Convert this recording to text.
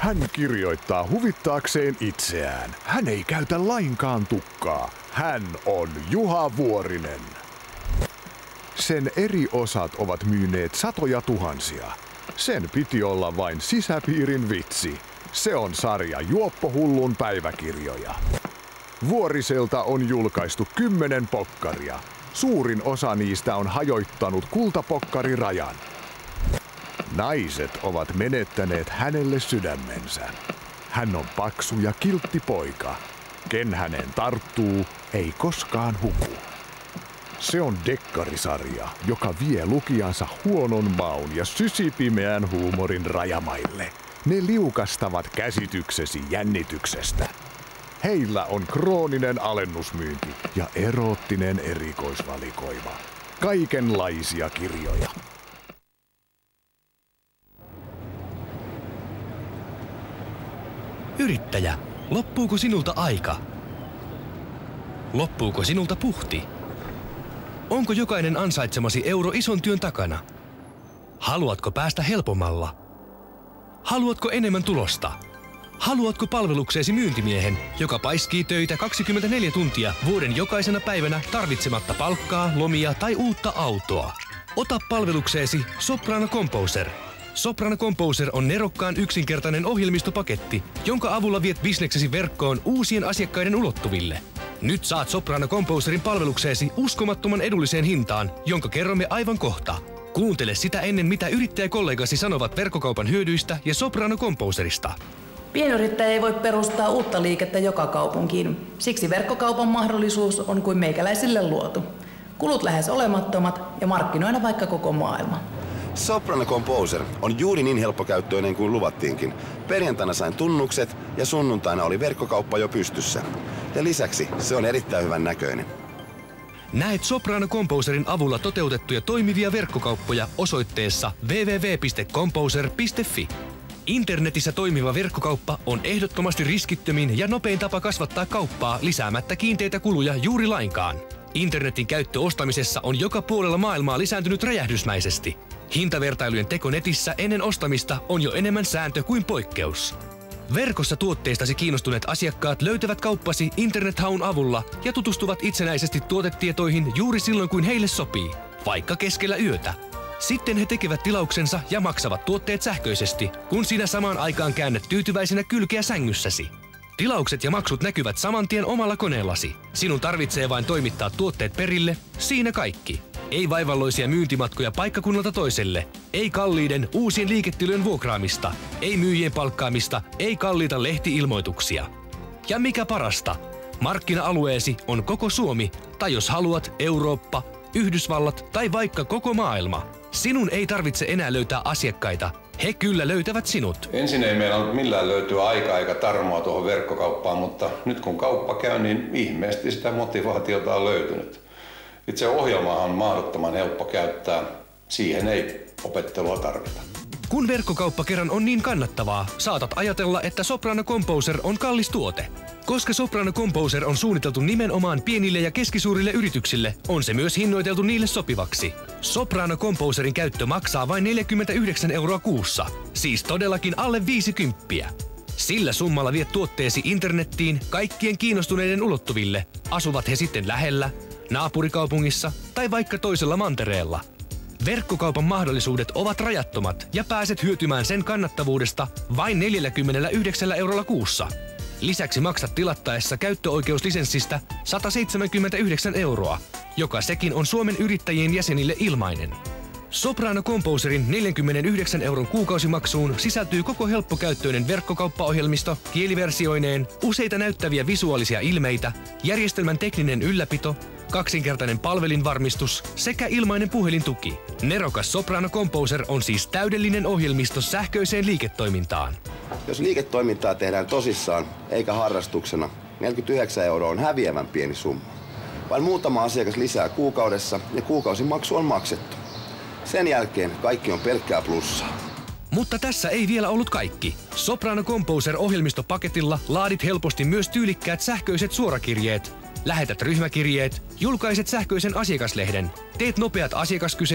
Hän kirjoittaa huvittaakseen itseään. Hän ei käytä lainkaan tukkaa. Hän on Juha Vuorinen. Sen eri osat ovat myyneet satoja tuhansia. Sen piti olla vain sisäpiirin vitsi. Se on sarja Juoppohullun päiväkirjoja. Vuoriselta on julkaistu kymmenen pokkaria. Suurin osa niistä on hajoittanut kultapokkari-rajan. Naiset ovat menettäneet hänelle sydämensä. Hän on paksu ja kiltti poika. Ken hänen tarttuu, ei koskaan huku. Se on dekkarisarja, joka vie lukijansa huonon maun ja sysipimeän huumorin rajamaille. Ne liukastavat käsityksesi jännityksestä. Heillä on krooninen alennusmyynti ja eroottinen erikoisvalikoima. Kaikenlaisia kirjoja. Yrittäjä, loppuuko sinulta aika? Loppuuko sinulta puhti? Onko jokainen ansaitsemasi euro ison työn takana? Haluatko päästä helpommalla? Haluatko enemmän tulosta? Haluatko palvelukseesi myyntimiehen, joka paiskii töitä 24 tuntia vuoden jokaisena päivänä tarvitsematta palkkaa, lomia tai uutta autoa? Ota palvelukseesi Soprano Composer. Soprano Composer on nerokkaan yksinkertainen ohjelmistopaketti, jonka avulla viet bisneksesi verkkoon uusien asiakkaiden ulottuville. Nyt saat Soprano Composerin palvelukseesi uskomattoman edulliseen hintaan, jonka kerromme aivan kohta. Kuuntele sitä ennen, mitä yrittäjäkollegasi sanovat verkkokaupan hyödyistä ja Soprano Composerista. Pienyrittäjä ei voi perustaa uutta liikettä joka kaupunkiin. Siksi verkkokaupan mahdollisuus on kuin meikäläisille luotu. Kulut lähes olemattomat ja markkinoina vaikka koko maailma. Soprano Composer on juuri niin helppokäyttöinen kuin luvattiinkin. Perjantaina sain tunnukset ja sunnuntaina oli verkkokauppa jo pystyssä. Ja lisäksi se on erittäin hyvän näköinen. Näet Soprano Composerin avulla toteutettuja toimivia verkkokauppoja osoitteessa www.composer.fi. Internetissä toimiva verkkokauppa on ehdottomasti riskittömin ja nopein tapa kasvattaa kauppaa lisäämättä kiinteitä kuluja juuri lainkaan. Internetin käyttö ostamisessa on joka puolella maailmaa lisääntynyt räjähdysmäisesti. Hintavertailujen teko netissä ennen ostamista on jo enemmän sääntö kuin poikkeus. Verkossa tuotteistasi kiinnostuneet asiakkaat löytävät kauppasi internethaun avulla ja tutustuvat itsenäisesti tuotetietoihin juuri silloin kuin heille sopii, vaikka keskellä yötä. Sitten he tekevät tilauksensa ja maksavat tuotteet sähköisesti, kun sinä samaan aikaan käännät tyytyväisenä kylkeä sängyssäsi. Tilaukset ja maksut näkyvät saman tien omalla koneellasi. Sinun tarvitsee vain toimittaa tuotteet perille, siinä kaikki. Ei vaivalloisia myyntimatkoja paikkakunnalta toiselle. Ei kalliiden uusien liiketilojen vuokraamista. Ei myyjien palkkaamista. Ei kalliita lehtiilmoituksia. Ja mikä parasta? Markkina-alueesi on koko Suomi, tai jos haluat, Eurooppa, Yhdysvallat tai vaikka koko maailma. Sinun ei tarvitse enää löytää asiakkaita. He kyllä löytävät sinut. Ensin ei meillä millään löytyä aikaa eikä tarmoa tuohon verkkokauppaan, mutta nyt kun kauppa käy, niin ihmeesti sitä motivaatiota on löytynyt. Itse ohjelmaa on mahdottoman helppo käyttää. Siihen ei opettelua tarvita. Kun verkkokauppa kerran on niin kannattavaa, saatat ajatella, että Soprano Composer on kallis tuote. Koska Soprano Composer on suunniteltu nimenomaan pienille ja keskisuurille yrityksille, on se myös hinnoiteltu niille sopivaksi. Soprano Composerin käyttö maksaa vain 49 euroa kuussa, siis todellakin alle 50. Sillä summalla viet tuotteesi internettiin kaikkien kiinnostuneiden ulottuville, asuvat he sitten lähellä, naapurikaupungissa tai vaikka toisella mantereella. Verkkokaupan mahdollisuudet ovat rajattomat ja pääset hyötymään sen kannattavuudesta vain 49 eurolla kuussa. Lisäksi maksat tilattaessa käyttöoikeuslisenssistä 179 euroa, joka sekin on Suomen yrittäjien jäsenille ilmainen. Soprano Composerin 49 euron kuukausimaksuun sisältyy koko helppokäyttöinen verkkokauppaohjelmisto kieliversioineen, useita näyttäviä visuaalisia ilmeitä, järjestelmän tekninen ylläpito, kaksinkertainen palvelinvarmistus sekä ilmainen puhelintuki. Nerokas Soprano Composer on siis täydellinen ohjelmisto sähköiseen liiketoimintaan. Jos liiketoimintaa tehdään tosissaan, eikä harrastuksena, 49 euroa on häviävän pieni summa. Vain muutama asiakas lisää kuukaudessa ja kuukausimaksu on maksettu. Sen jälkeen kaikki on pelkkää plussaa. Mutta tässä ei vielä ollut kaikki. Soprano Composer ohjelmistopaketilla laadit helposti myös tyylikkäät sähköiset suorakirjeet, lähetät ryhmäkirjeet, julkaiset sähköisen asiakaslehden, teet nopeat asiakaskyselyt